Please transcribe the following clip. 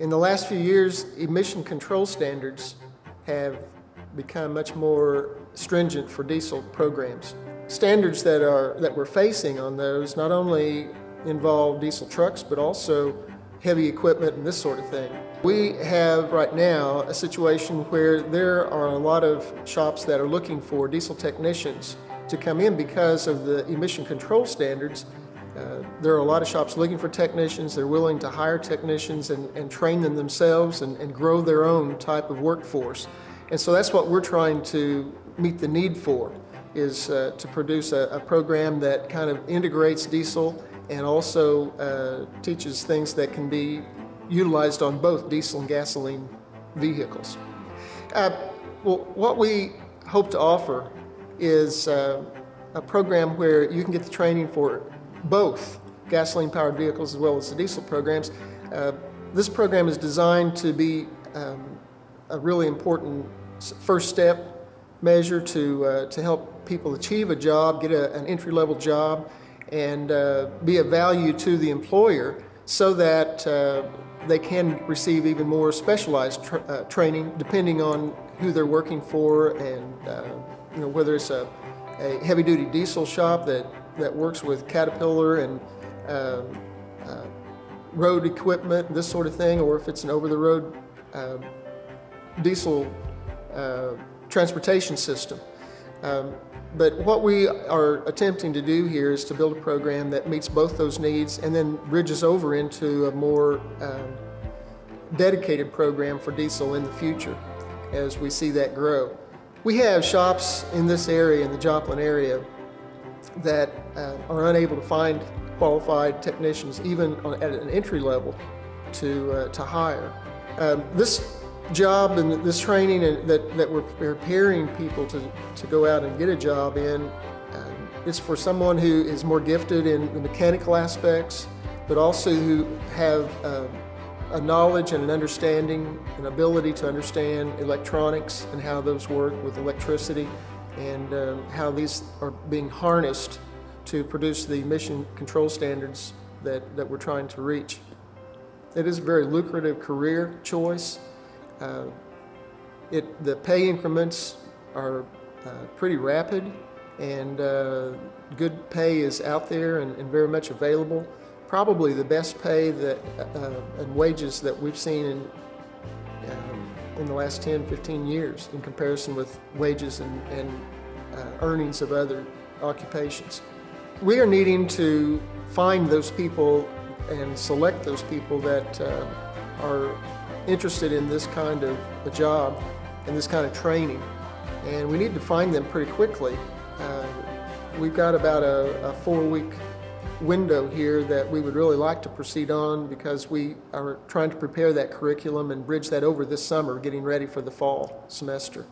In the last few years, emission control standards have become much more stringent for diesel programs. Standards that, are, that we're facing on those not only involve diesel trucks, but also heavy equipment and this sort of thing. We have right now a situation where there are a lot of shops that are looking for diesel technicians to come in because of the emission control standards uh, there are a lot of shops looking for technicians. They're willing to hire technicians and, and train them themselves and, and, grow their own type of workforce. And so that's what we're trying to meet the need for, is uh, to produce a, a, program that kind of integrates diesel and also uh, teaches things that can be utilized on both diesel and gasoline vehicles. Uh, well, what we hope to offer is uh, a program where you can get the training for both gasoline powered vehicles as well as the diesel programs. Uh, this program is designed to be um, a really important first step measure to, uh, to help people achieve a job, get a, an entry level job, and uh, be of value to the employer so that uh, they can receive even more specialized tra uh, training depending on who they're working for and uh, you know, whether it's a, a heavy duty diesel shop that that works with Caterpillar and um, uh, road equipment, this sort of thing, or if it's an over-the-road uh, diesel uh, transportation system. Um, but what we are attempting to do here is to build a program that meets both those needs and then bridges over into a more um, dedicated program for diesel in the future as we see that grow. We have shops in this area, in the Joplin area, that uh, are unable to find qualified technicians, even on, at an entry level, to, uh, to hire. Um, this job and this training that, that we're preparing people to, to go out and get a job in, um, it's for someone who is more gifted in the mechanical aspects, but also who have uh, a knowledge and an understanding, an ability to understand electronics and how those work with electricity and uh, how these are being harnessed to produce the emission control standards that, that we're trying to reach. It is a very lucrative career choice. Uh, it, the pay increments are uh, pretty rapid and uh, good pay is out there and, and, very much available. Probably the best pay that, uh, and wages that we've seen in in the last 10, 15 years in comparison with wages and, and uh, earnings of other occupations. We are needing to find those people and select those people that uh, are interested in this kind of a job and this kind of training. And we need to find them pretty quickly. Uh, we've got about a, a four-week window here that we would really like to proceed on because we are trying to prepare that curriculum and bridge that over this summer, getting ready for the fall semester.